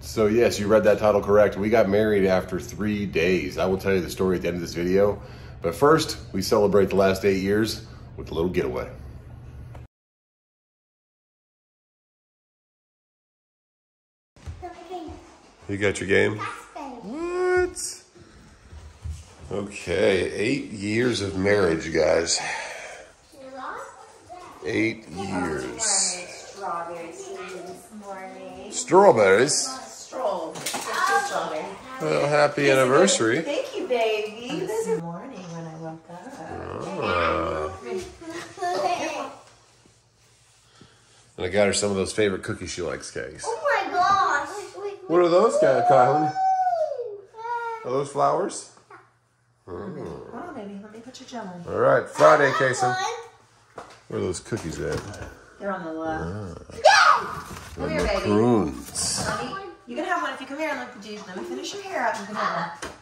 So yes, you read that title correct. We got married after three days. I will tell you the story at the end of this video. But first, we celebrate the last eight years with a little getaway. You got your game? What? Okay, eight years of marriage, guys. Eight years. Strawberries this morning. Strawberries. Stroll. Strawberry. Well, happy anniversary. Thank you, baby. This is morning when I woke up. Ah. And I got her some of those favorite cookies she likes, cakes. Oh my gosh. What are those, guys, Kylan? Are those flowers? Hold on, baby. Let me put your gel in. All right, Friday, Kason. Where are those cookies at? They're on the left. Come And here, the baby. You can have one if you come here and look at these. Let me finish your hair up. You can have one.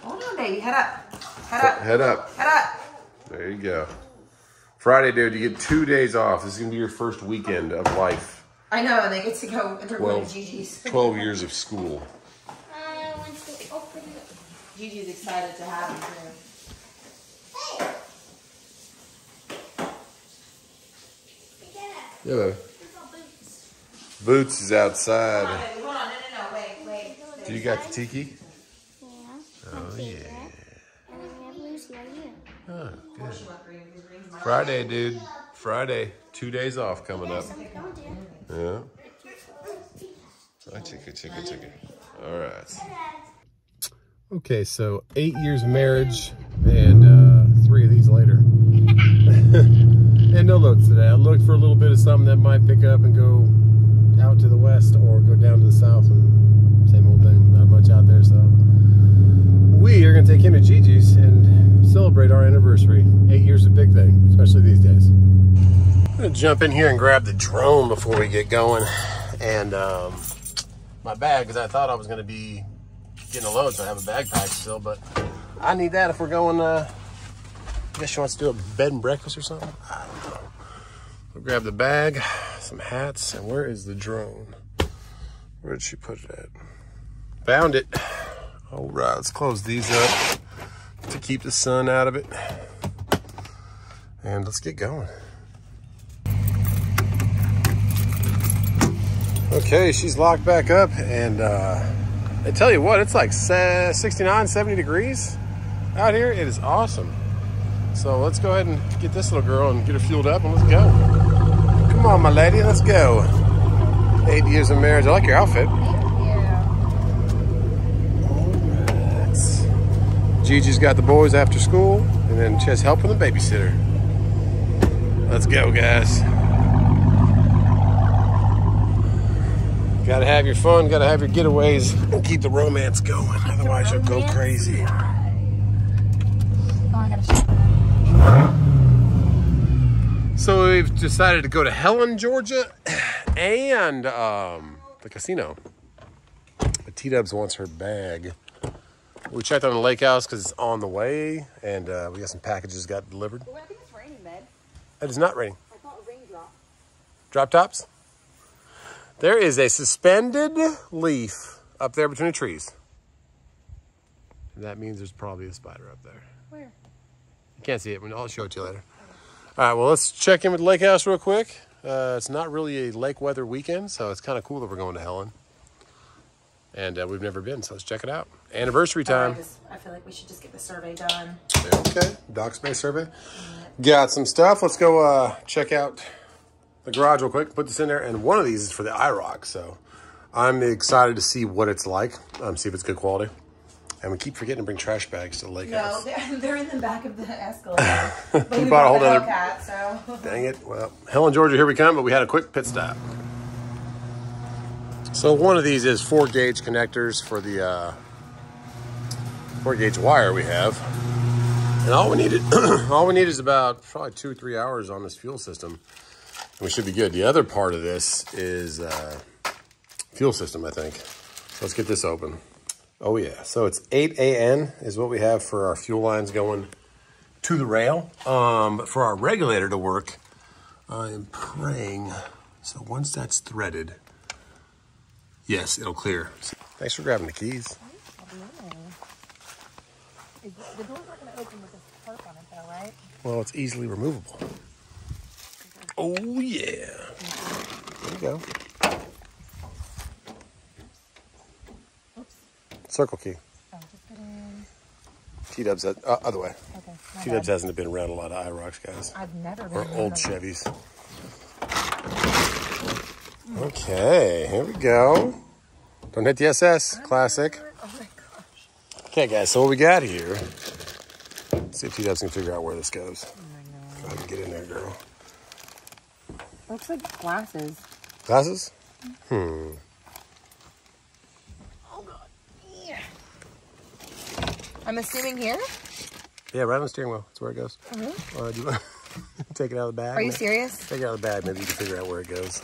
Hold on, baby. Head up. Head up. Head up. Head up. There you go. Friday, dude, you get two days off. This is going to be your first weekend of life. I know, and they get to go. They're going to Gigi's. 12 years of school. I want to open it. Gigi's excited to have him too. Hey. Yeah, baby. Boots is outside. Hold on, baby. Hold on. No, no, no. Wait, wait. Do you got the tiki? Yeah. Oh, yeah. And I have Lucy right here. Oh, good. She went green because green's my- Friday, dude. Friday. Two days off coming up. Yeah. Oh, chicka, chicka, chicka. All right. Okay, so eight years of marriage and uh, three of these later. and no loads today. I looked for a little bit of something that might pick up and go out to the west or go down to the south and same old thing. Not much out there, so we are gonna take him to Gigi's and celebrate our anniversary. Eight years is a big thing, especially these days. I'm gonna jump in here and grab the drone before we get going. And um, my bag, because I thought I was gonna be getting a load, so I have a bag pack still, but I need that if we're going, uh, I guess she wants to do a bed and breakfast or something. I don't know. We'll grab the bag, some hats, and where is the drone? Where did she put it at? Found it. All right, let's close these up to keep the sun out of it. And let's get going. Okay, she's locked back up and uh, I tell you what, it's like 69, 70 degrees out here. It is awesome. So let's go ahead and get this little girl and get her fueled up and let's go. Come on, my lady, let's go. Eight years of marriage. I like your outfit. Gigi's got the boys after school, and then she has help from the babysitter. Let's go, guys. Gotta have your fun, gotta have your getaways, and keep the romance going. Otherwise, you'll go crazy. Oh, So we've decided to go to Helen, Georgia, and um, the casino. But T Dubs wants her bag. We checked on the lake house because it's on the way, and uh, we got some packages got delivered. Well, I think it's raining, babe. It is not raining. I thought a raindrop. Drop tops. There is a suspended leaf up there between the trees. And that means there's probably a spider up there. Where? You can't see it. I'll show it to you later. All right, well, let's check in with lake house real quick. Uh, it's not really a lake weather weekend, so it's kind of cool that we're going to Helen. And uh, we've never been, so let's check it out. Anniversary time. just, I feel like we should just get the survey done. Okay, dock space survey. Got some stuff. Let's go uh, check out the garage real quick. Put this in there, and one of these is for the IROC. So I'm excited to see what it's like. Um, see if it's good quality. And we keep forgetting to bring trash bags to the lake No, house. they're, they're in the back of the escalator. but we bought a whole other. Cat, so. Dang it. Well, Helen, Georgia, here we come, but we had a quick pit stop. So one of these is four gauge connectors for the uh, four gauge wire we have. And all we needed, all we need is about probably two or three hours on this fuel system. And we should be good. The other part of this is uh, fuel system, I think. So let's get this open. Oh yeah, so it's 8 AN is what we have for our fuel lines going to the rail. Um, but for our regulator to work, I am praying. So once that's threaded, Yes, it'll clear. Thanks for grabbing the keys. The door's not gonna open with this tarp on it though, right? Well, it's easily removable. Oh yeah. There you go. Circle key. Oh. T Dubs, uh, other way. Okay. T Dubs hasn't been around a lot of IROCs guys. I've never been Or old. Chevys. Okay, here we go. Don't hit the SS. Classic. Oh my gosh. Okay, guys, so what we got here. Let's see if T Dubs can figure out where this goes. Go ahead and get in there, girl. Looks like glasses. Glasses? Hmm. Oh god. Yeah. I'm assuming here. Yeah, right on the steering wheel. That's where it goes. Oh, really? Uh, do you want to take it out of the bag? Are you serious? Take it out of the bag. Maybe you can figure out where it goes.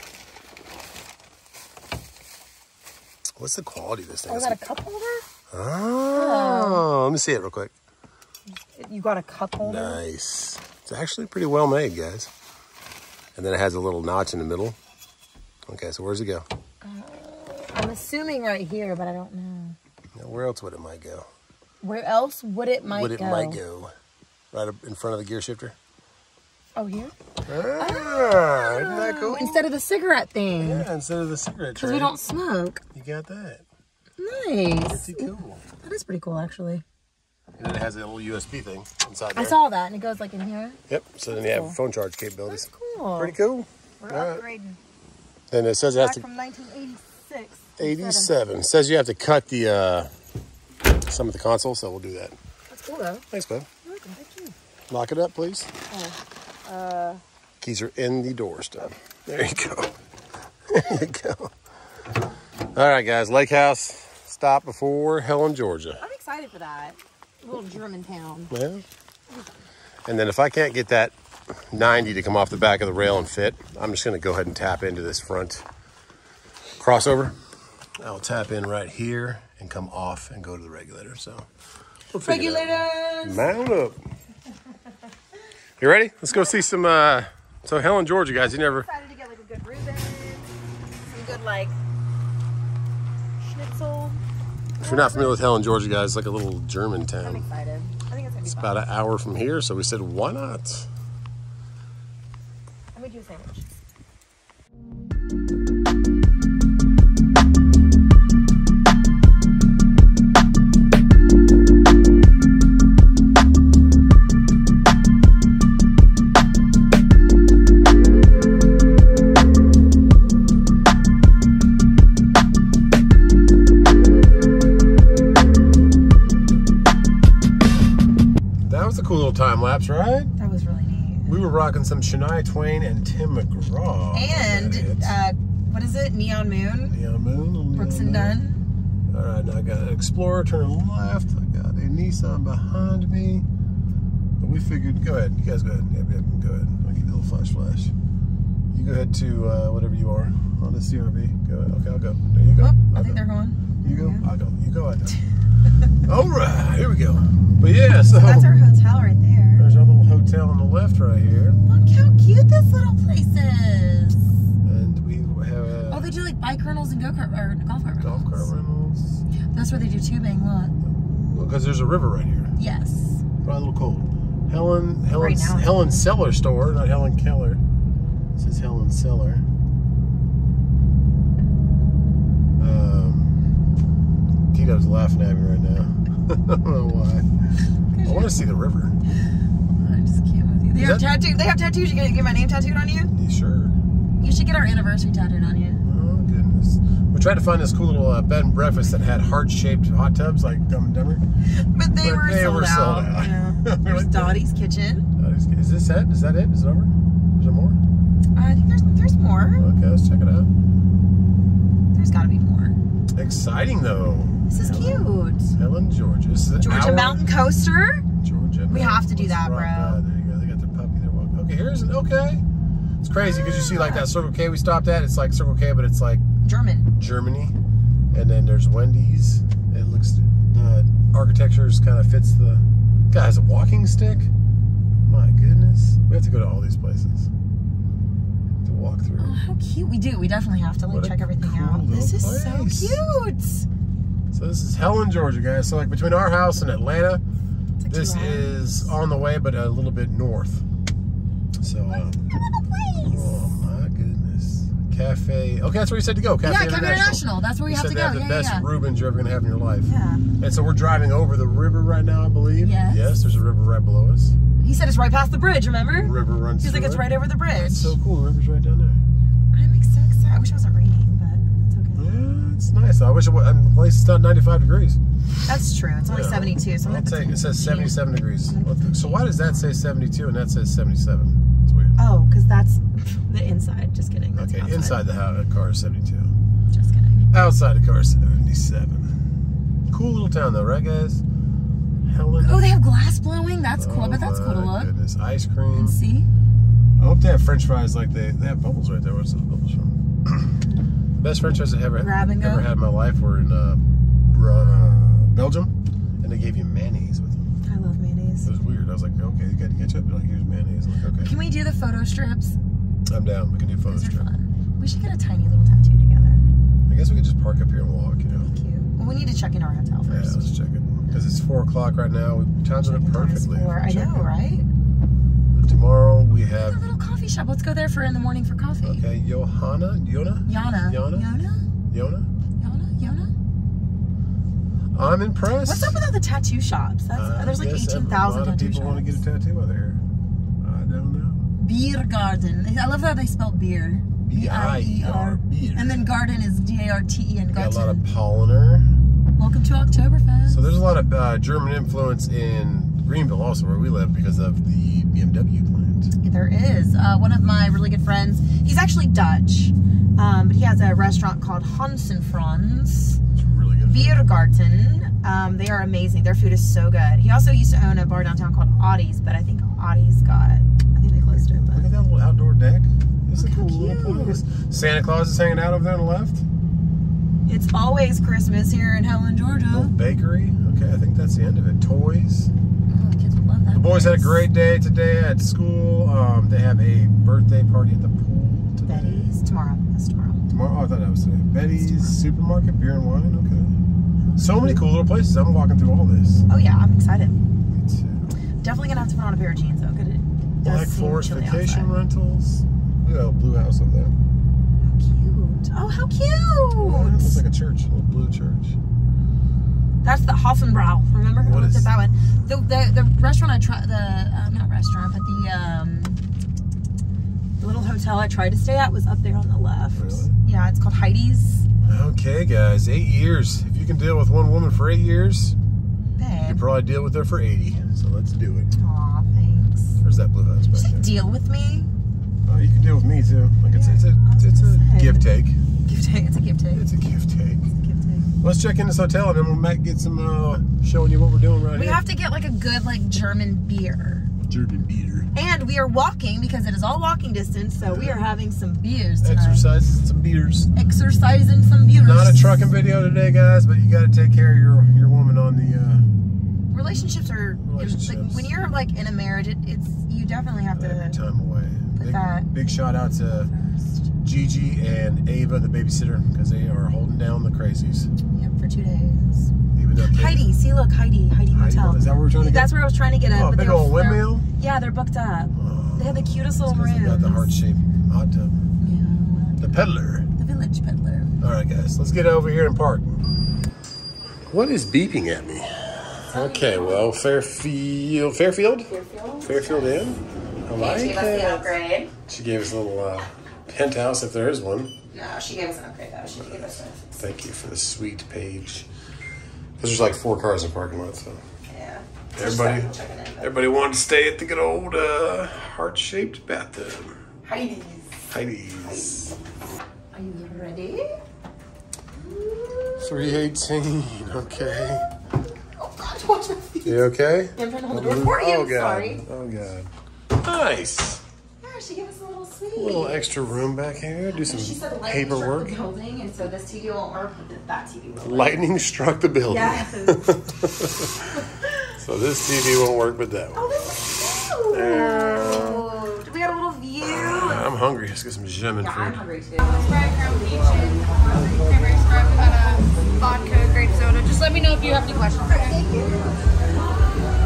What's the quality of this thing? Oh, is that a cup holder? Oh, let me see it real quick. You got a cup holder? Nice. It's actually pretty well made, guys. And then it has a little notch in the middle. Okay, so where's it go? I'm assuming right here, but I don't know. Now, where else would it might go? Where else would it might would it go? might go? Right up in front of the gear shifter. Oh, here? Ah, isn't that cool? Instead of the cigarette thing. Yeah, instead of the cigarette Because we don't smoke. You got that. Nice. Pretty cool. That is pretty cool, actually. And then it has a little USB thing inside I saw that, and it goes like in here. Yep. So then you have Cool. phone charge capabilities. That's cool. Pretty cool. We're Alright. upgrading. Then it says it has Back to from 1986. 87. It says you have to cut the uh, some of the console, so we'll do that. That's cool, though. Thanks, bud. You're welcome. Thank you. Lock it up, please. Uh, Keys are in the door stud. There you go. There you go. All right, guys. Lake House. Stop before Helen, Georgia. I'm excited for that. little German town. Yeah. And then if I can't get that 90 to come off the back of the rail and fit, I'm just going to go ahead and tap into this front crossover. I'll tap in right here and come off and go to the regulator. So we'll figure. Regulators. Mount up. You ready? Let's go see some. Uh, so Helen, Georgia, guys. You never. Excited to get like a good Reuben, some good like schnitzel. If you're not familiar with Helen, Georgia, guys, it's like a little German I'm town. excited. I think it's gonna be It's fun. about an hour from here, so we said, why not? Let me do a sandwich. Cool little time lapse, right? That was really neat. We were rocking some Shania Twain and Tim McGraw. And uh, what is it? Neon Moon. Neon Moon. Brooks Neon and. Dunn. All right, now I got an Explorer turning left. I got a Nissan behind me. But we figured, go ahead. You guys go ahead. Yep, yep, go ahead. I'll give you a little flash flash. You go ahead to uh, whatever you are on the CRV. Go ahead. Okay, I'll go. There you go. Oh, I think go. they're going. You go. I'll go. You go. I go. All right, here we go. But yeah, so That's our hotel right there. There's our little hotel on the left right here, Look how cute this little place is. and we have a Oh, they do like bike rentals and go kart or golf cart golf rentals. cart rentals. That's where they do tubing. Look. Because there's a river right here. Yes. Probably a little cold. Helen, Helen, Right now Helen Cellar store, not Helen Keller. This is Helen Cellar. Um, Tito's laughing at me right now. I don't know why. I want to see the river. I just can't with you. They Is have that- tattoo. They have tattoos. You gonna get my name tattooed on you? You sure? You should get our anniversary tattooed on you. Oh goodness. We tried to find this cool little uh, bed and breakfast that had heart-shaped hot tubs like Dumb and Dumber. But they But were they sold were out. sold out. Yeah. There's Dottie's Kitchen. Is, is this it? Is that it? Is it over? Is there more? I think there's there's more. Okay, let's check it out. There's got to be more. Exciting though. This is cute. Helen, Georgia. This is an Georgia hour- Mountain Coaster. Georgia. We have to do that, bro. that. There you go. They got their puppy there. Walking. Okay, here's an okay. It's crazy because you see like that Circle K we stopped at. It's like Circle K, but it's like German. Germany. And then there's Wendy's. It looks the architecture's kind of fits the. Guy has a walking stick. My goodness, we have to go to all these places. To walk through. Oh, how cute. We do. We definitely have to like check everything cool out. This is place. so cute. So this is Helen, Georgia, guys. So like between our house and Atlanta, like this is on the way, but a little bit north. So, uh, Look at the place. oh my goodness, cafe. Okay, that's where you said to go. Cafe yeah, Cafe International. International. That's where we You have to they go. have the yeah, best yeah. Rubens you're ever gonna have in your life. yeah. And so we're driving over the river right now, I believe. Yes. Yes, there's a river right below us. He said it's right past the bridge. Remember? The river runs. He's like through it's right over the bridge. It's so cool. The river's right down there. I'm so excited. I wish it wasn't raining, but it's okay. Yeah, it's nice. I wish it was. The place is not 95 degrees. That's true. It's only Yeah. 72. So I'm I'll take, it says 77 degrees. So why does that say 72 and that says 77? Oh, because that's the inside. Just kidding. That's Okay, outside. inside the house, car is 72. Just kidding. Outside the car is 77. Cool little town though, right guys? Helen. Oh, they have glass blowing. That's cool. Oh but that's cool to my look Goodness, ice cream. and see. I hope they have French fries like they they have bubbles right there. Where's those bubbles from? Best French fries I've ever Grab and go? ever had in my life were in uh, uh, Belgium, and they gave you mayonnaise with them. I love mayonnaise. It was weird. I was like, okay, you got to catch up. They're like, here's mayonnaise. I'm like, okay, Can we do the photo strips? I'm down. We can do photo Those are strip. fun. We should get a tiny little tattoo together. I guess we could just park up here and walk. You know. Cute. Well, we need to check in our hotel first. Yeah, let's check it because it's four o'clock right now. We timed it up Check-in time is perfectly. four. I know, it. right? Tomorrow we have A little coffee shop. Let's go there for in the morning for coffee. okay, Johanna, Yona, Yana. Yana? Yana? Yona. Yana? Yana? I'm impressed. What's up with all the tattoo shops? That's, Uh, there's like yes, 18,000 A lot of tattoo people shops. want to get a tattoo out there. I. Beer Garden. I love how they spell beer. B-I-E-R, beer. And then garden is D-A-R-T-E and garden. Got a lot of polliner. Welcome to Oktoberfest. So there's a lot of uh, German influence in Greenville, also where we live, because of the BMW plant. There is. Uh, one of my really good friends, he's actually Dutch, um, but he has a restaurant called Hans and Franz It's really good. Biergarten. Um, they are amazing. Their food is so good. He also used to own a bar downtown called Audie's, but I think Audie's got, I think they closed it. Look at that little outdoor deck. It's a Look cool little. Santa Claus is hanging out over there on the left. it's always Christmas here in Helen, Georgia. Little bakery. Okay, I think that's the end of it. Toys. Oh, the kids love that. The boys had a great day today at school. Um, they have a birthday party at the pool today. Betty's tomorrow. That's tomorrow. Tomorrow, oh, I thought that was today. Betty's Supermarket, beer and wine. Okay. So many cool little places. I'm walking through all this. Oh yeah, I'm excited. Me too. Definitely gonna have to put on a pair of jeans though. Cause it does Black Forest Vacation outside. Rentals. Look at that blue house over there. How Cute. Oh, how Oh, it looks like a church, a little blue church. That's the Hofenbrau. Remember? What I looked is- at that one. The, the the restaurant I tried. The uh, not restaurant, but the um the little hotel I tried to stay at was up there on the left. Really? Yeah, it's called Heidi's. Okay, guys, eight years. If you can deal with one woman for eight years, you can probably deal with her for 80. So let's do it. Aw, thanks. Where's that blue house back there? deal with me. Oh, you can deal with me too. Like it's, Yeah, it's a it's a say. give take. Give take. It's a give take. It's a give take. A give take. Let's check in this hotel and then we'll might get some uh, showing you what we're doing right here. We have to get like a good like German beer. German beer. And we are walking because it is all walking distance, so we are having some beers tonight. Exercises some beers. Exercising some beers. Not a trucking video today, guys, but you got to take care of your your woman on the. Uh, Relationships are Relationships. like when you're like in a marriage, it, it's you definitely have every to time away. Big, that- big shout out to first. Gigi and Ava, the babysitter, because they are holding down the crazies. Yep, for two days. Even though Heidi, see look, Heidi, Heidi Heidi, Motel. is that where we're trying to get? That's where I was trying to get at. Oh, but big old windmill. Yeah, they're booked up. Oh, They have the cutest little 'cause they got the heart shaped hot tub. Yeah, The peddler. the village peddler. All right, guys, let's get over here and park. What is beeping at me? Okay, well, Fairfield, Fairfield, Fairfield Inn. I like She gave us the upgrade. She gave us a little uh, penthouse, if there is one. No, she gave us an upgrade though. She didn't give us a. Thank you for the sweet page. Because there's like four cars in the parking lot, so Yeah. everybody, everybody wanted to stay at the good old uh, heart-shaped bathtub. Heidi's. Heidi's. Are you ready? 318. Okay. Oh watch my feet. You okay? I'm trying to hold the oh, door for you. Oh god. Sorry. Oh god. Nice. Yeah, she gave us a little sweet. A little extra room back here. Do some She some said lightning struck the building, and so this TV won't work, but that TV will. work. Lightning struck the building. Yes. So this TV won't work, but that oh, one. oh, this is cute. We got a little view. Ah, I'm hungry. Let's get some German Yeah, I'm hungry too. Breadcrumb, peaches, cranberry syrup, we got a vodka, grape soda. Just let me know if you have any questions.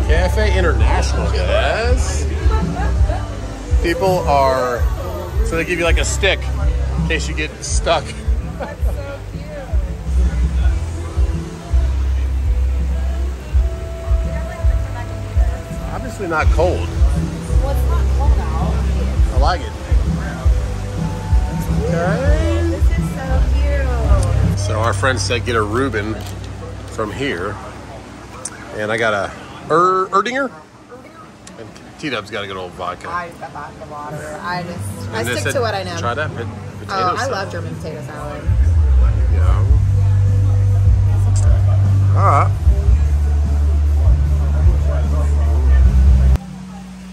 Cafe International, guys. People are so they give you like a stick in case you get stuck. Obviously not cold. Well, it's not cold. I like it. Okay. This is so cute. So our friend said get a Reuben from here, and I got a er, Erdinger, and T Dub's got a good old vodka. I got vodka water. I just I And they stick said, to what I know. Try that pot- potato Oh, I love German potato salad. Yeah. All right.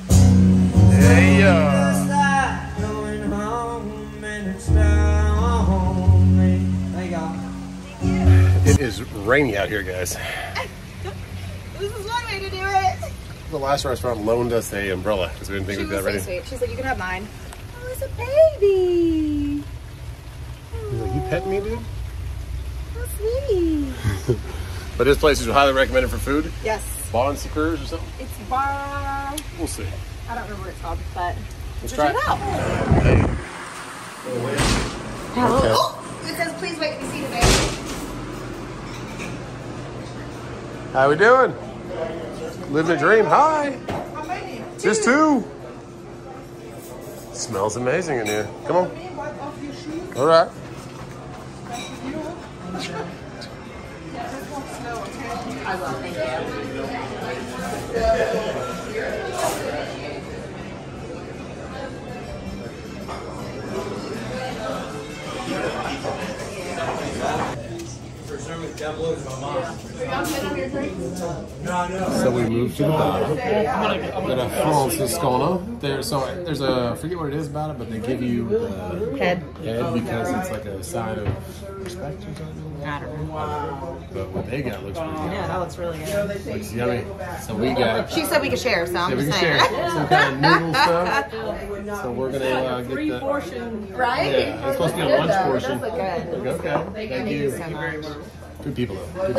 Hey, uh, Going home and it's lonely. There you go. it is rainy out here, guys. This is one way to do it. The last restaurant loaned us a umbrella because we didn't think She we'd be that so ready. sweet. She's like, you can have mine. Oh, it's a baby. He's like, you pet me, dude? How sweet. But this place is highly recommended for food. Yes. Bon Secours or something? It's bar. We'll see. I don't remember what it's called, but Let's we'll try check it out. Hey. Hello. Okay. Oh, it says please wait to see today. How are we doing? Living a dream. Hi. How many? Just two. Smells amazing in here. Come on. All right. I will, thank you. So we moved to the bar at a Franciscana. There, so there's a I forget what it is about it, but they give you the Head. head because it's like a sign of respect or something. I don't know. But what they got looks pretty good. Yeah, that looks really good. Looks yummy. So we got She said we could share, so I'm yeah, we just saying. share some kind of noodle stuff. So we're gonna uh, get the right? Yeah, it's supposed to be a lunch though. Portion. does look good. Okay, thank you. so much. Good people though. Good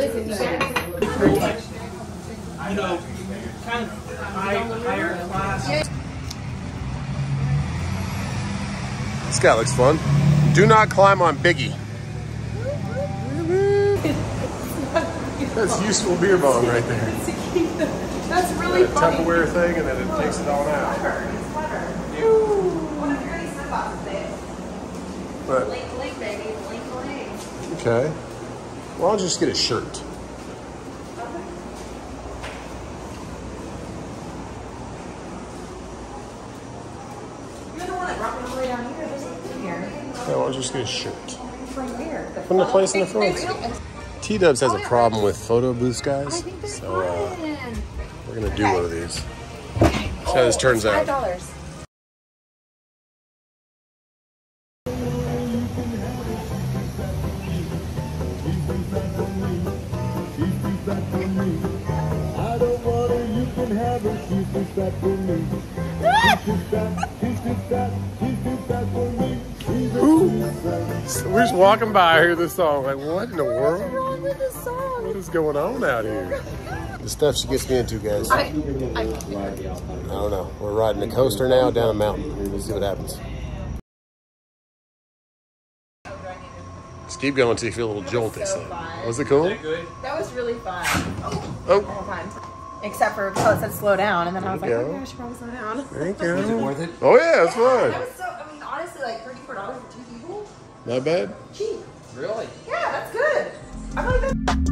I know. Kind of high, higher class. This guy looks fun. Do not climb on Biggie. That's useful beer bong right there. That's really A Tupperware thing, and then it takes it all out. But okay. Well, I'll just get a shirt. No, I'll just get a shirt. From? The From the place in the front. T Dubs has a problem with photo booths, guys. So uh, we're gonna do one of these. See how this turns out. $5. You can have her, she's too fat for me. She's too fat, she's too fat, she's too fat for me. She's a too fat. So we're just walking by, I hear this song. Like, what in the What's world? wrong with this song? What is going on out here? The stuff she gets me into, guys. I, I I, don't know. We're riding a coaster now down a mountain. We'll see what happens. Just keep going until you feel a little jolt, so say. Was it cool? that was really fun. Oh, All times. Except for until it said slow down, and then I was like, There oh, go. yeah, I should probably slow down. there you go. worth it? Oh, yeah, it's That fun. was so, I mean, honestly, like $34 for two people? Not bad. Cheap. Really? Yeah, that's good. I like that's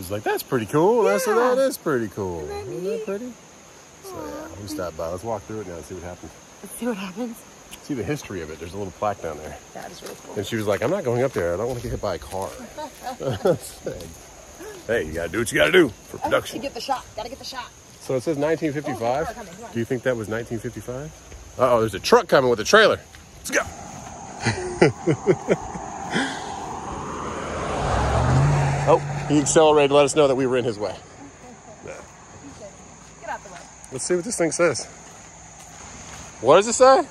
T-Dub's like, that's pretty cool. I said, Yeah. that is pretty cool. that Isn't that pretty? So yeah, we stopped by. Let's walk through it now and see what happens. Let's see what happens. See the history of it. There's a little plaque down there. That is really cool. And she was like, I'm not going up there. I don't want to get hit by a car. hey, you got to do what you got to do for To production. get the shot. Gotta get the shot. So it says Oh, 1955. coming. Do you think that was 1955? Uh oh, there's a truck coming with a trailer. Let's go. oh, he accelerated to let us know that we were in his way. Get out the way. Let's see what this thing says. What does it say?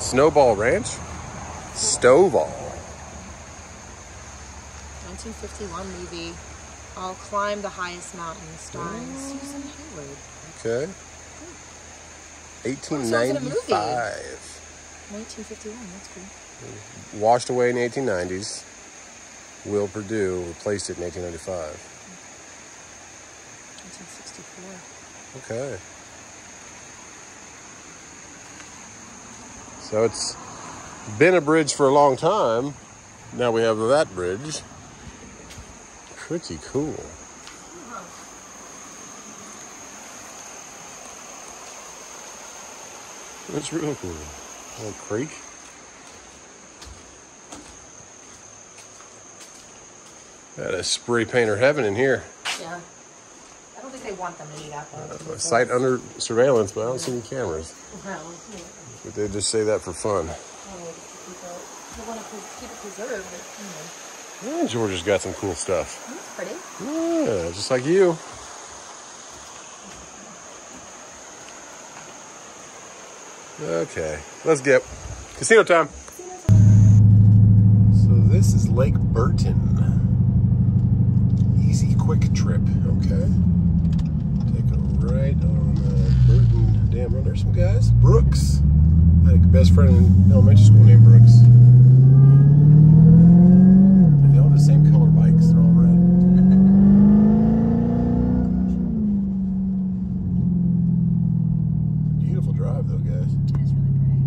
Snowball Ranch? Stovall. 1951 movie. I'll climb the highest mountain, starring oh. Susan Hayward. Okay. sounds like a 1895. 1951. That's cool. Washed away in the 1890s. Will Purdue replaced it in 1895. 1964. Okay. So it's been a bridge for a long time. Now we have that bridge. Pretty cool. That's real cool. Little creek. That is spray painter heaven in here. Yeah. I don't think they want them to do that. A site under surveillance, but I don't see any cameras. Well, yeah. But they just say that for fun. Oh, keep want to keep it preserved, but you know, Yeah, Georgia's got some cool stuff. it's pretty. Yeah, just like you. Okay, let's get casino time. So this is Lake Burton. Quick trip. Okay. Take a right on uh, Burton Dam Run. There's some guys. Brooks. I had a best friend in elementary school named Brooks. They all have the same color bikes. They're all red. Beautiful drive though, guys. It is really pretty.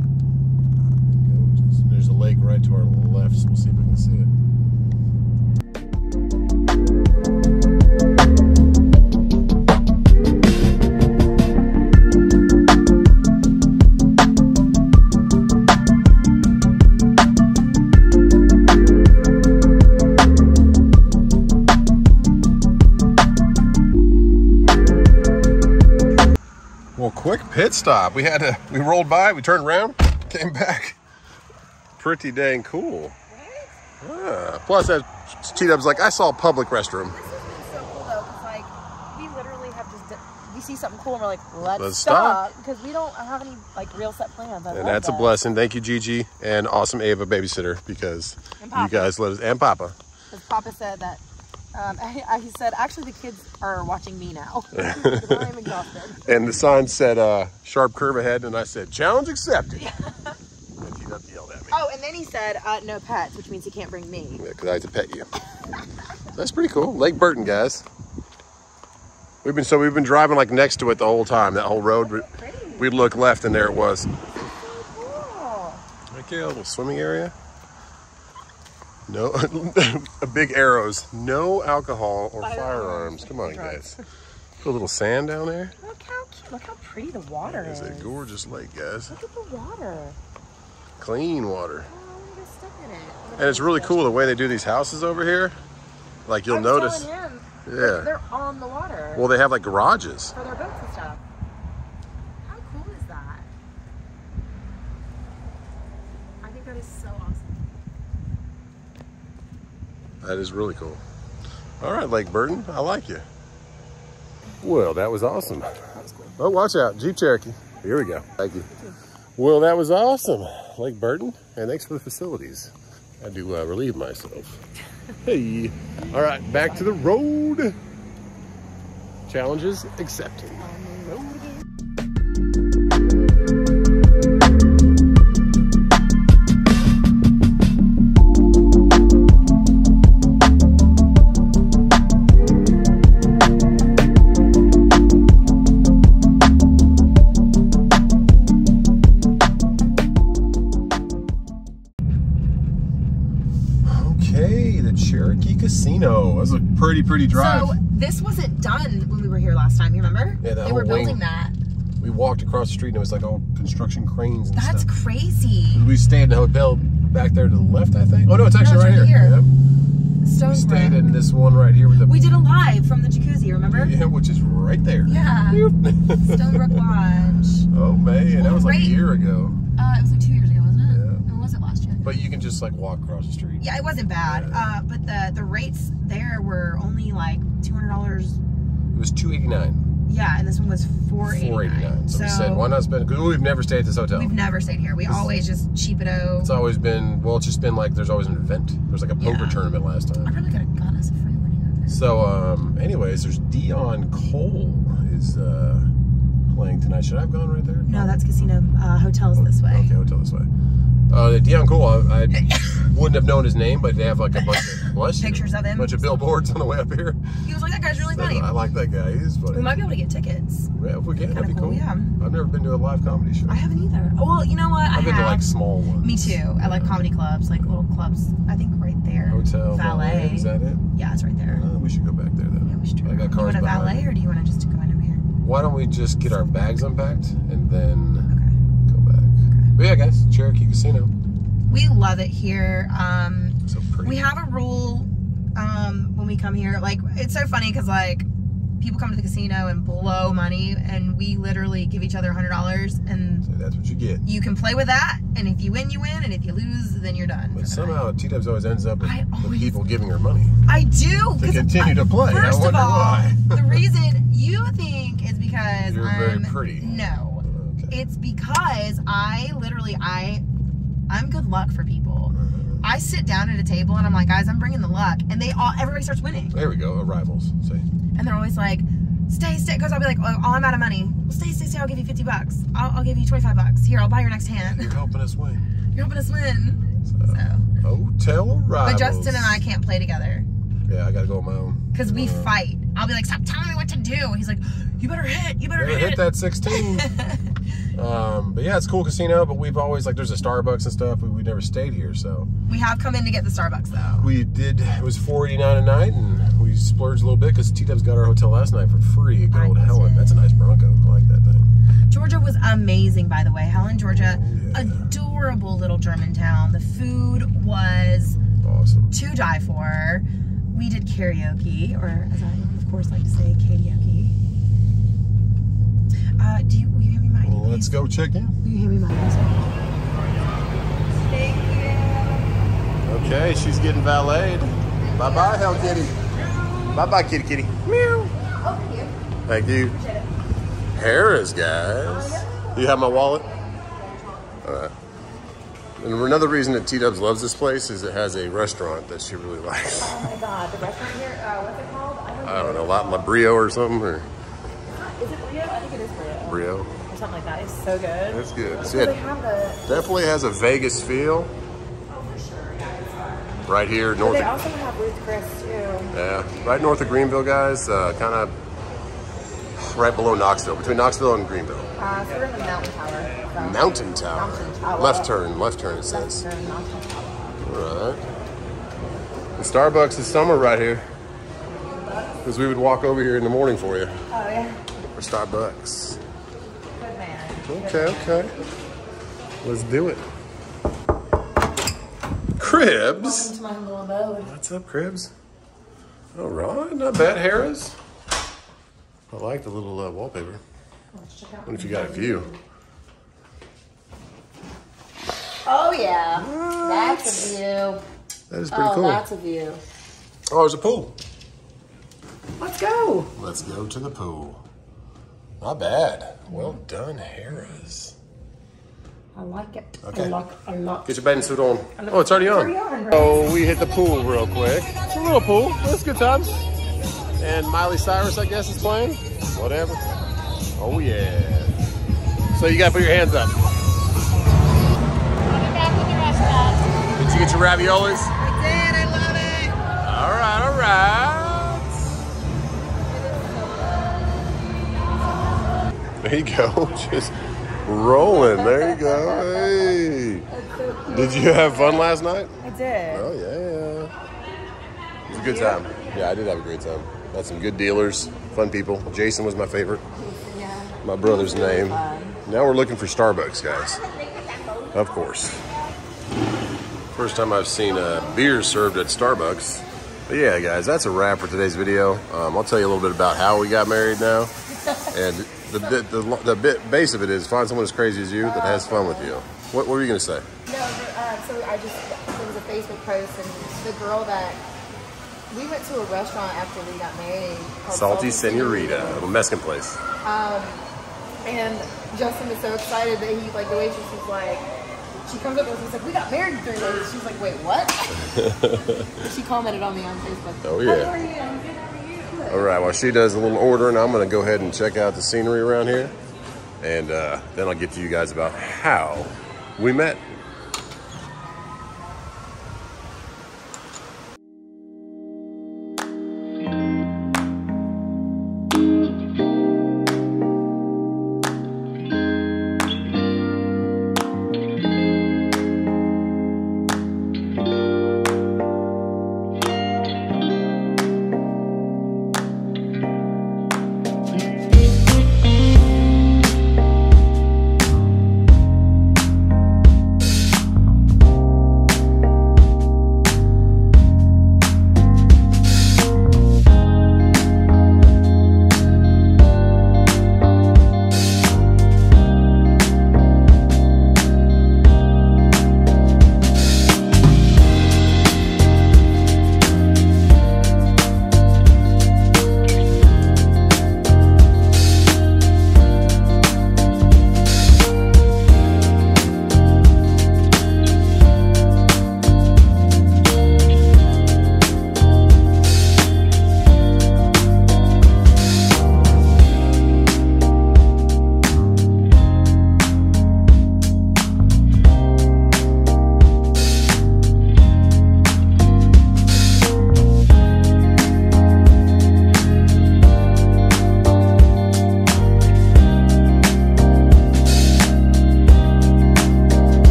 Gorgeous. There's a lake right to our left, so we'll see if we can see it. Stop. We had to, we rolled by, we turned around, came back. Pretty dang cool. Yeah. Plus, that T-Dub's like, I saw a public restroom. This has been so cool though, because like we literally have just we see something cool and we're like, let's, Let's stop because we don't have any like real set plans. I And that's a blessing. Thank you, Gigi, and awesome Ava babysitter, because you guys let us, and Papa. Because Papa said that. Um, I, I, he said, actually, the kids are watching me now. I'm exhausted. And the sign said, uh, sharp curve ahead, and I said, challenge accepted. and T-Dub yelled at me, Oh, and then he said, uh, no pets, which means he can't bring me. because I had to pet you. That's pretty cool. Lake Burton, guys. We've been, so we've been driving like next to it the whole time, that whole road. We- Pretty. We'd look left, and there it was. Cool. Okay, a little swimming area. No, big arrows. No alcohol or firearms. Come on, guys. Put a little sand down there. Look how cute. Look how pretty the water It's is. a gorgeous lake, guys. Look at the water. Clean water. Oh, I want to get in it. And it's really cool the way they do these houses over here. Like you'll notice. him, Yeah. they're, on the water Well, they have like garages. for their and stuff. How cool is that? I think that is so awesome. That is really cool. All right, Lake Burton, I like you. Well, that was awesome. Oh, watch out, Jeep Cherokee. Here we go. Thank you. Well, that was awesome, Lake Burton, and thanks for the facilities. I had to uh, relieve myself. hey. All right, back to the road. Challenges accepted. Pretty, pretty drive. So this wasn't done when we were here last time. You remember? Yeah, that they were whole wing. building that. we walked across the street and it was like all construction cranes That's stuff. crazy. We stayed in the hotel back there to the left, I think. Oh no, it's actually it's right, right here. here. Yep. Stone We stayed in this one right here with the We did a live from the jacuzzi. Remember? yeah, which is right there. Yeah. Stonebrook Lodge. oh man, that was like a year ago. Uh, it was like two years ago, wasn't it? Yeah. Or was it last year? But you can just like walk across the street. Yeah, it wasn't bad. Uh, but the the rates there were only like two hundred dollars. It was two eighty nine. Yeah, and this one was four eighty Four eighty nine. nine. So, So we said why not spend because we've never stayed at this hotel. we've never stayed here. We always just cheap it out. It's always been well, it's just been like there's always an event. There's like a poker Yeah. tournament last time. I time. probably could have gotten us a free one here. So um anyways, there's Deon Cole is uh playing tonight. Should I have gone right there? No, that's casino. Uh, hotels this way. Okay, hotel this way. Uh, Deon Cole, I, I wouldn't have known his name, but they have like a bunch of bless you, Pictures of him. bunch of billboards on the way up here. He was like, that guy's really So, funny. I like that guy. He's funny. We might be able to get tickets. yeah, if we can, that'd be Kinda cool. cool, yeah. I've never been to a live comedy show. I haven't either. Oh, well, you know what? I I've been have. to like small ones. Me too. I like comedy clubs, like little clubs. I think right there. Hotel Valet. Is that it? Yeah, it's right there. Uh, we should go back there then. Yeah, we should. I got you cars want a behind valet or do you want to just go in over here? Why don't we just get our bags unpacked and then Okay. go back? But yeah, guys, Cherokee Casino. We love it here. Um, So pretty. we have a rule um, when we come here. Like, it's so funny because, like, people come to the casino and blow money, and we literally give each other $100, and So that's what you get. you can play with that. And if you win, you win. And if you lose, then you're done. But somehow T Dubs always ends up with always- people giving her money. I do. To continue I- to play. I First wonder of all, why. the reason you think is because You're I'm very pretty. No. It's because I literally I I'm good luck for people. Uh-huh. I sit down at a table and I'm like, guys, I'm bringing the luck, and they all everybody starts winning, There we go. Arrivals. Say. and they're always like, stay, stay, because I'll be like, oh, I'm out of money. Well, stay, stay, stay. I'll give you 50 bucks. I'll, I'll give you 25 bucks. Here, I'll buy your next hand. You're helping us win. You're helping us win. So, So, hotel arrivals. but Justin and I can't play together. Yeah, I gotta go on my own. Because we Uh, fight. I'll be like, stop telling me what to do. He's like, you better hit. You better, Better hit that 16. um, but yeah, it's a cool casino. But we've always like there's a Starbucks and stuff. But we never stayed here, so we have come in to get the Starbucks though. we did. It was 4.89 a night, and we splurged a little bit because T Dubs got our hotel last night for free. Good I old. Helen. That's a nice Bronco. I like that thing. Georgia was amazing, by the way. Helen, Georgia, Oh, yeah. adorable little German town. The food was Awesome. to die for. We did karaoke, or as I of course like to say, karaoke. Uh, do you will you hand me let's go check in. Will you hand me mine? Thank you. Okay, she's getting valeted. Bye bye, Hell Kitty. Bye bye, Kitty Kitty. Meow. Thank you. Harrah's, guys. You have my wallet? All right. And another reason that T Dubs loves this place is it has a restaurant that she really likes. Oh my god, the restaurant here, uh, what's it called? I don't I don't know, La, La Brio or something, or Is it Brio? I think it is Brio. Brio. Something like that. It's so good. That's good. So it definitely has a Vegas feel. Oh, for sure. Yeah, right here, north. They Of, also have Ruth Chris too. yeah, right north of Greenville, guys. Uh, kind of right below Knoxville, between Knoxville and Greenville. Uh, so we're in the mountain tower. So. Mountain Tower. Mountain Tower. Left turn, left turn, it says. Left turn, mountain tower. Right. The Starbucks is summer right here. Because we would walk over here in the morning for you. Oh yeah. For Starbucks. Okay, okay. Let's do it. Cribs. To my little abode. What's up, Cribs? All right, not bad, Harrah's. I like the little uh, wallpaper. Let's check out. What if you got a view? Oh yeah. That's a view. That is pretty oh, cool. that's a view. Oh, there's a pool. Let's go. Let's go to the pool. Not bad. Well done, Harrah's. I like it. Okay. I like. I like. Get your bathing suit on. Oh, it's already on. It's already on, Oh, we hit the pool real quick. It's a little pool. It's good times. And Miley Cyrus, I guess, is playing. Whatever. Oh yeah. So you gotta put your hands up. I'll be back with the rest of that. Did you get your raviolis? I did. I love it. All right, all right. There you go. Just rolling. There you go. Hey. Did you have fun last night? I did. Oh yeah. It was a good time. Yeah, I did have a great time. Had some good dealers, fun people. Jason was my favorite. Yeah. My brother's name. Now we're looking for Starbucks, guys. Of course. First time I've seen uh, beer served at Starbucks. But yeah, guys, that's a wrap for today's video. Um, I'll tell you a little bit about how we got married now. And the, bit, the, the bit base of it is find someone as crazy as you that has fun with you. What, what were you going to say? No, uh, so I just there was a Facebook post and the girl that we went to a restaurant after we got married. Called Salty Senorita, a Mexican place. Um, And Justin was so excited that he like the waitress was like, she comes up to us and was like, "We got married in three days." She's like, "Wait, what?" she commented on me on Facebook. Oh, yeah. All right, while she does a little ordering, I'm to go ahead and check out the scenery around here. And uh, then I'll get to you guys about how we met.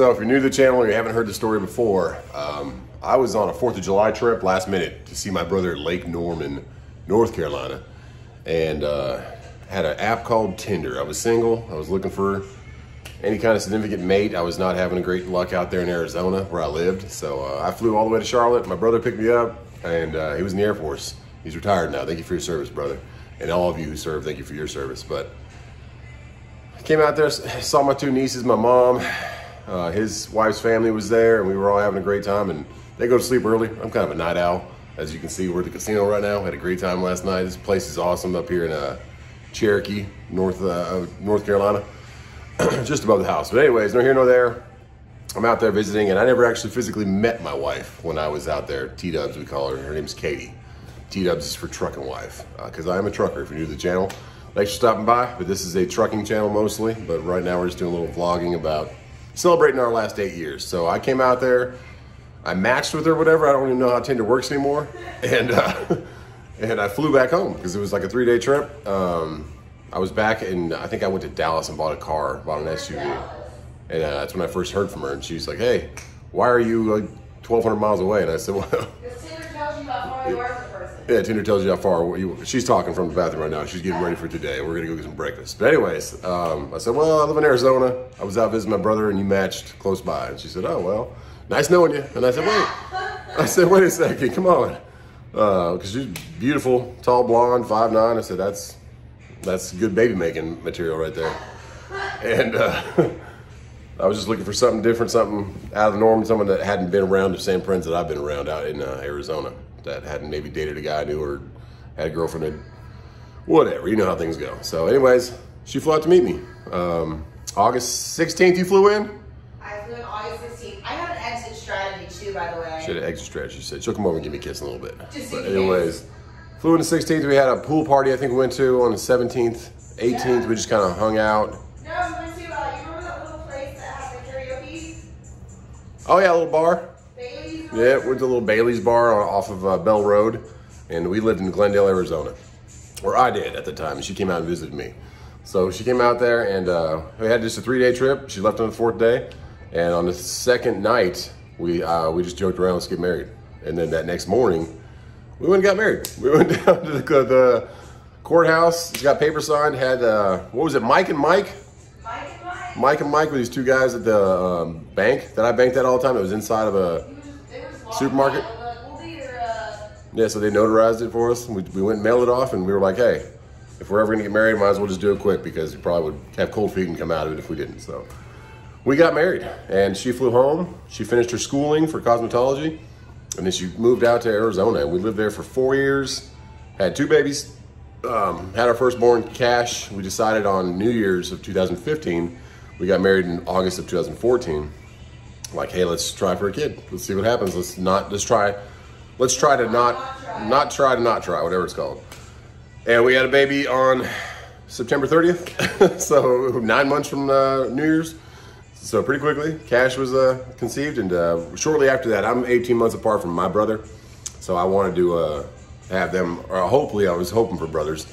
So, if you're new to the channel or you haven't heard the story before, um, I was on a 4th of July trip last minute to see my brother at Lake Norman, North Carolina, and uh, had an app called Tinder. I was single, I was looking for any kind of significant mate. I was not having a great luck out there in Arizona where I lived, so uh, I flew all the way to Charlotte. My brother picked me up, and uh, he was in the Air Force. He's retired now. Thank you for your service, brother. And all of you who served, thank you for your service. But I came out there, saw my two nieces, my mom, uh, his wife's family was there, and we were all having a great time. And they go to sleep early. I'm kind of a night owl, as you can see. We're at the casino right now. Had a great time last night. This place is awesome up here in uh, Cherokee, North uh, North Carolina, just above the house. But anyways, no here nor there. I'm out there visiting, and I never actually physically met my wife when I was out there. T Dubs, we call her. Her name's Katie. T Dubs is for trucking wife, because I am a trucker. If you're new to the channel, thanks for stopping by. But this is a trucking channel mostly. But right now we're just doing a little vlogging about celebrating our last eight years. So I came out there, I matched with her, whatever. I don't even know how Tinder works anymore, and uh, and I flew back home because it was like a three day trip. Um, I was back, and I think I went to Dallas and bought a car, bought an SUV. And uh, that's when I first heard from her. And she was like, hey, why are you like 1,200 miles away? And I said, well, Yeah, Tinder tells you how far you, she's talking from the bathroom right now. She's getting ready for today. We're gonna go get some breakfast. But anyways, um, I said, well, I live in Arizona. I was out visiting my brother, and you matched close by. And she said, oh well, nice knowing you. And I said, wait. I said, wait a second, come on, because she's beautiful, tall, blonde, five nine. I said, that's that's good baby making material right there. And uh, I was just looking for something different, something out of the norm, someone that hadn't been around the same friends that I've been around out in uh, Arizona, that hadn't maybe dated a guy I knew or had a girlfriend, that, whatever. You know how things go. So, anyways, she flew out to meet me. Um, August 16th, you flew in? I flew in August 16th. I have an exit strategy too, by the way. She had an extra stretch. She said she'll come over and give me a kiss in a little bit. Just but anyways, flew in the 16th. We had a pool party I think we went to on the 17th. 18th, we just kind of hung out. No, we went to, uh, you remember that little place that had the karaoke? Oh yeah, a little bar. Yeah, went to a little Bailey's bar off of uh, Bell Road, and we lived in Glendale, Arizona, or I did at the time. She came out and visited me. So she came out there, and uh, we had just a three-day trip. She left on the fourth day, and on the second night, we uh, we just joked around, let's get married. And then that next morning, we went and got married. We went down to the, the courthouse, got paper signed, had uh, what was it, Mike and Mike? Mike and Mike? Mike and Mike were these two guys at the um, bank that I banked at all the time. It was inside of a were just Supermarket? Yeah, so they notarized it for us. We, we went and mailed it off, and we were like, hey, if we're ever gonna get married, might as well just do it quick because you probably would have cold feet and come out of it if we didn't. So we got married, and she flew home. She finished her schooling for cosmetology, and then she moved out to Arizona. We lived there for four years, had two babies, um, had our firstborn, Cash. We decided on New Year's of 2015. We got married in August of 2014 like, hey, let's try for a kid. Let's see what happens. Let's not let's try. Let's try to not not try to not try, whatever it's called. And we had a baby on September 30th, so nine months from uh, New Year's. So pretty quickly, Cash was uh, conceived, and uh, shortly after that, I'm 18 months apart from my brother, so I wanted to uh, have them. Or hopefully, I was hoping for brothers.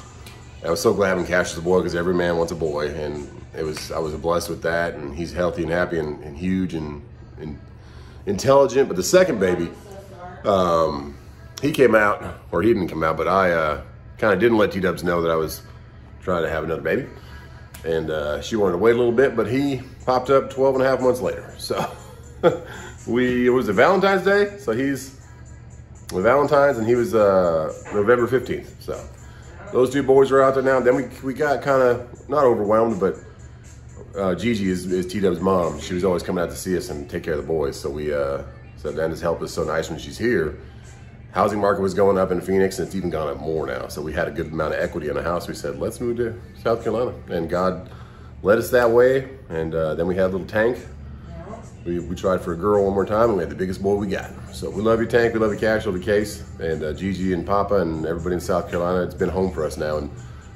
I was so glad having Cash as a boy because every man wants a boy, and it was I was blessed with that, and he's healthy and happy and, and huge and intelligent. But the second baby, um, he came out, or he didn't come out, but I uh, kind of didn't let T Dubs know that I was trying to have another baby, and uh, she wanted to wait a little bit, but he popped up 12 and a half months later. So we it was a Valentine's Day, so he's with Valentine's, and he was uh, November 15th. So those two boys are out there now. Then we, we got kind of not overwhelmed, but uh, Gigi is, is T Dub's mom. She was always coming out to see us and take care of the boys. So we uh, said, man, help is so nice when she's here. Housing market was going up in Phoenix, and it's even gone up more now. So we had a good amount of equity in the house. We said, let's move to South Carolina, and God led us that way. And uh, then we had a little tank. We, we tried for a girl one more time, and we had the biggest boy we got. So we love you, Tank. We love you, you, Case. And uh, Gigi and Papa and everybody in South Carolina. It's been home for us now. And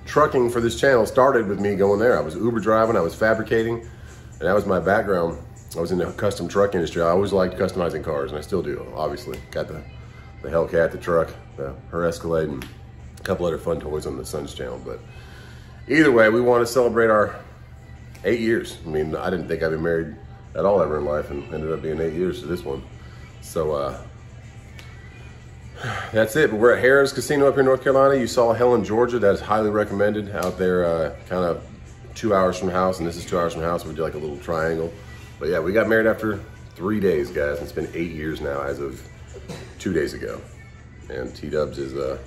trucking for this channel started with me going there. I was Uber driving. I was fabricating. And that was my background. I was in the custom truck industry. I always liked customizing cars, and I still do, obviously. Got the, the Hellcat, the truck, the, her Escalade, and a couple other fun toys on the Sun's channel. But either way, we want to celebrate our eight years. I mean, I didn't think I'd be married at all ever in life, and ended up being eight years to this one. So uh, that's it. But we're at Harrah's Casino up here in North Carolina. You saw Helen, Georgia. That is highly recommended out there, uh, kind of two hours from house, and this is two hours from house. We did like a little triangle. But yeah, we got married after three days, guys. and It's been eight years now, as of two days ago. And T Dubs is uh,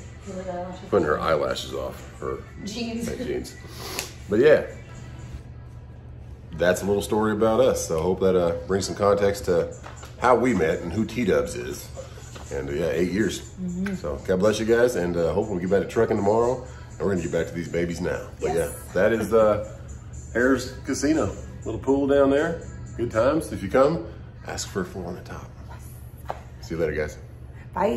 putting her eyelashes off her Jeans. jeans. But yeah, that's a little story about us. So I hope that uh, brings some context to how we met and who T Dubs is. And uh, yeah, eight years. So God bless you guys, and uh, hopefully we get back to trucking tomorrow. And we're gonna get back to these babies now. But yeah, that is uh, Harrah's Casino. Little pool down there. Good times. If you come, ask for a floor on the top. See you later, guys. Bye.